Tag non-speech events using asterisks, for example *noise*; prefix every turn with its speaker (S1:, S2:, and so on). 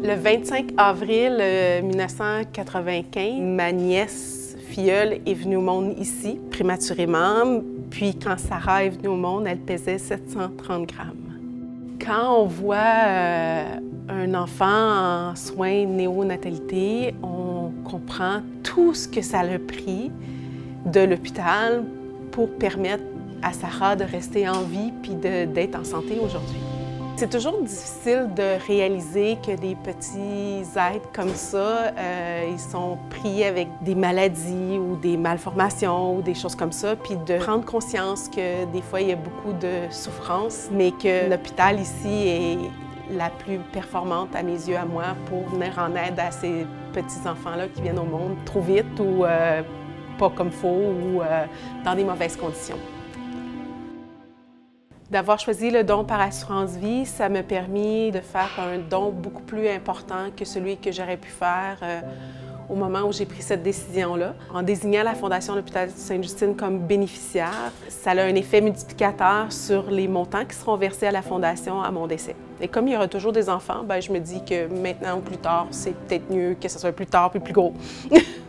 S1: Le 25 avril 1995, ma nièce filleule est venue au monde ici, prématurément. Puis quand Sarah est venue au monde, elle pesait 730 grammes. Quand on voit euh, un enfant en soins néonatalité, on comprend tout ce que ça a pris de l'hôpital pour permettre à Sarah de rester en vie puis d'être en santé aujourd'hui. C'est toujours difficile de réaliser que des petits êtres comme ça, euh, ils sont pris avec des maladies ou des malformations ou des choses comme ça, puis de prendre conscience que des fois il y a beaucoup de souffrance, mais que l'hôpital ici est la plus performante à mes yeux, à moi, pour venir en aide à ces petits-enfants-là qui viennent au monde trop vite ou euh, pas comme faut ou euh, dans des mauvaises conditions. D'avoir choisi le don par assurance vie, ça m'a permis de faire un don beaucoup plus important que celui que j'aurais pu faire euh, au moment où j'ai pris cette décision-là. En désignant la Fondation de l'Hôpital Sainte-Justine comme bénéficiaire, ça a un effet multiplicateur sur les montants qui seront versés à la Fondation à mon décès. Et comme il y aura toujours des enfants, ben, je me dis que maintenant ou plus tard, c'est peut-être mieux que ce soit plus tard puis plus gros. *laughs*